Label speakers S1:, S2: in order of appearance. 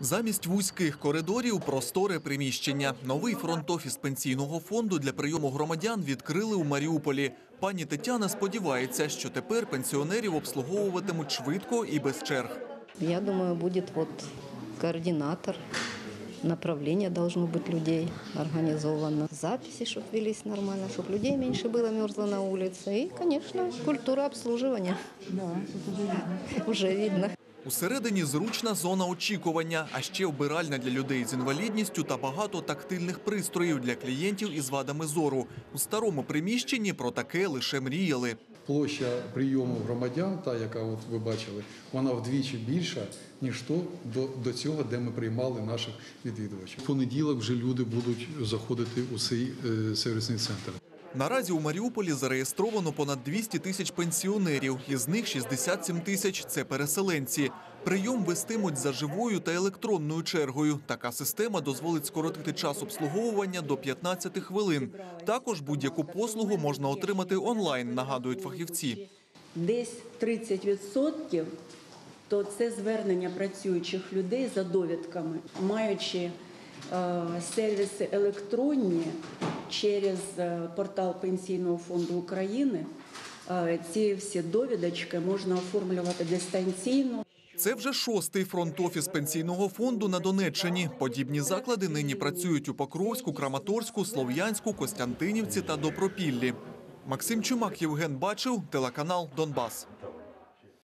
S1: Замість вузьких коридорів просторе приміщення. Новий фронт-офіс пенсійного фонду для прийому громадян відкрили у Маріуполі. Пані Тетяна сподівається, що тепер пенсіонерів обслуговуватимуть швидко і без черг.
S2: Я думаю, будет вот координатор. Направление должно быть людей организовано. Записи, чтобы велись нормально, чтобы людей меньше было мерзло на улице. И, конечно, культура обслуживания. Да, уже видно.
S1: Усередині зручна зона очікування, а ще вбиральня для людей з інвалідністю та багато тактильних пристроїв для клієнтів із вадами зору. У старому приміщенні про таке лише мріяли.
S3: Площа прийому громадян, та яка от ви бачили, вона вдвічі більша, ніж то до, до цього, де ми приймали наших відвідувачів. В понеділок вже люди будуть заходити у цей е, сервісний центр.
S1: Наразі у Маріуполі зареєстровано понад 200 тисяч пенсіонерів, із них 67 тисяч – це переселенці. Прийом вестимуть за живою та електронною чергою. Така система дозволить скоротити час обслуговування до 15 хвилин. Також будь-яку послугу можна отримати онлайн, нагадують фахівці.
S4: Десь 30% то це звернення працюючих людей за довідками, маючи е, сервіси електронні через е, портал Пенсійного фонду України. е, Ці всі довідочки можна оформлювати дистанційно.
S1: Це вже шостий фронт-офіс пенсійного фонду на Донеччині. Подібні заклади нині працюють у Покровську, Краматорську, Слов'янську, Костянтинівці та Добропіллі. Максим Чумак, Євген Бачив, телеканал Донбас.